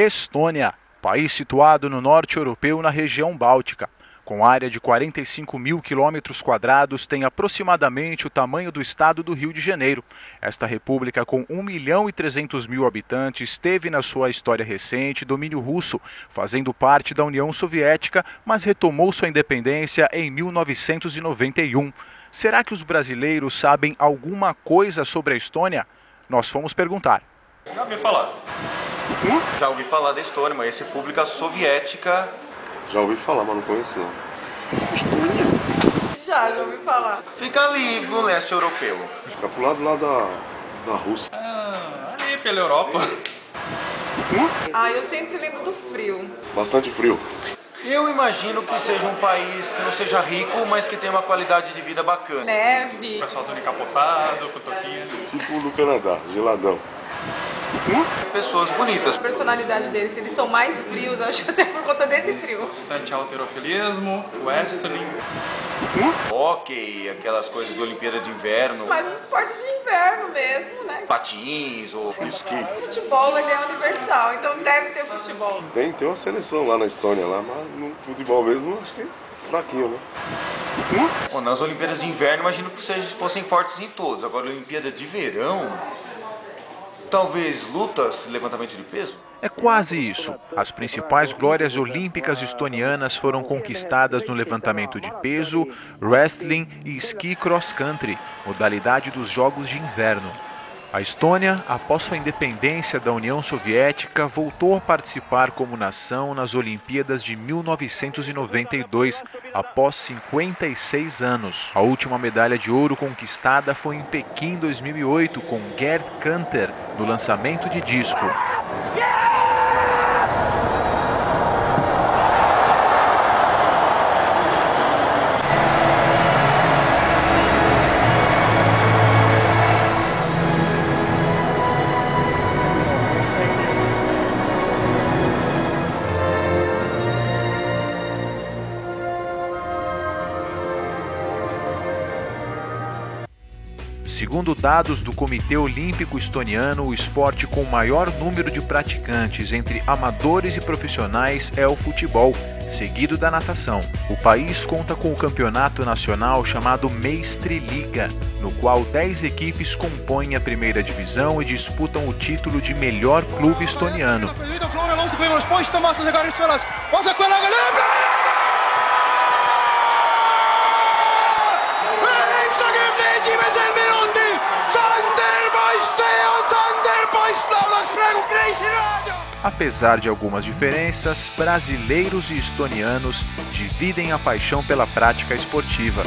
Estônia, país situado no norte europeu na região báltica. Com área de 45 mil quilômetros quadrados, tem aproximadamente o tamanho do estado do Rio de Janeiro. Esta república, com 1 milhão e 300 mil habitantes, teve na sua história recente domínio russo, fazendo parte da União Soviética, mas retomou sua independência em 1991. Será que os brasileiros sabem alguma coisa sobre a Estônia? Nós fomos perguntar. Já ouvi falar. Hum? Já ouvi falar da Estônia, uma ex-república soviética. Já ouvi falar, mas não conheço não. Estônia? Já, já ouvi falar. Fica ali no leste europeu. Fica pro lado lá da, da Rússia. Ah, ali pela Europa. Hum? Ah, eu sempre lembro do frio. Bastante frio. Eu imagino que seja um país que não seja rico, mas que tenha uma qualidade de vida bacana. Neve. O pessoal todo encapotado, com toquinha. Tipo do Canadá, geladão. Hum? Pessoas bonitas. A personalidade deles, que eles são mais frios, acho que até por conta desse frio. Bastante alterofilismo, wrestling. Hum? Hockey, aquelas coisas de Olimpíada de Inverno. Mas os esportes de inverno mesmo, né? Patins ou esqui. O futebol ele é universal, então deve ter futebol. Tem, tem uma seleção lá na Estônia, lá, mas no futebol mesmo acho que é fraquinho, né? Bom, nas Olimpíadas de Inverno imagino que vocês fossem fortes em todos. Agora, Olimpíada de Verão. Talvez lutas, levantamento de peso? É quase isso. As principais glórias olímpicas estonianas foram conquistadas no levantamento de peso, wrestling e ski cross country, modalidade dos Jogos de Inverno. A Estônia, após sua independência da União Soviética, voltou a participar como nação nas Olimpíadas de 1992, após 56 anos. A última medalha de ouro conquistada foi em Pequim 2008 com Gerd Kanter no lançamento de disco. Segundo dados do Comitê Olímpico Estoniano, o esporte com maior número de praticantes entre amadores e profissionais é o futebol, seguido da natação. O país conta com o campeonato nacional chamado Meistre Liga, no qual 10 equipes compõem a primeira divisão e disputam o título de melhor clube estoniano. Apesar de algumas diferenças, brasileiros e estonianos dividem a paixão pela prática esportiva.